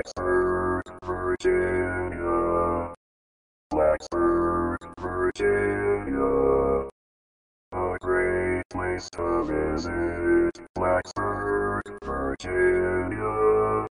Blacksburg, Virginia. Blacksburg, Virginia. A great place to visit.